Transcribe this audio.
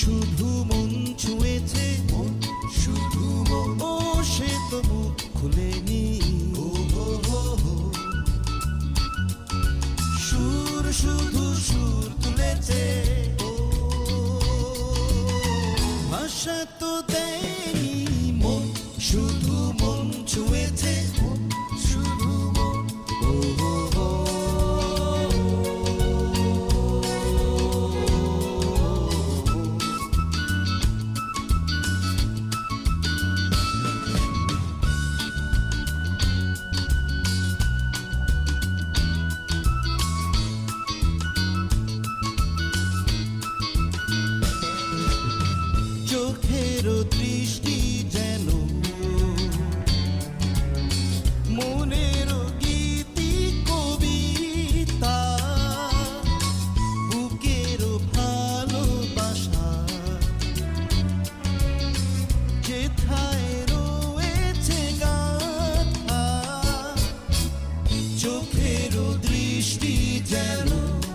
শুধু মন ছুঁয়েছে, শুধু ও সে তো মুখ খুলেনি। সুর শুধু সুর তুলেছে ভাষা তো দেয়নি মন, শুধু মন ছুঁয়েছে Ρίσκι, Τερού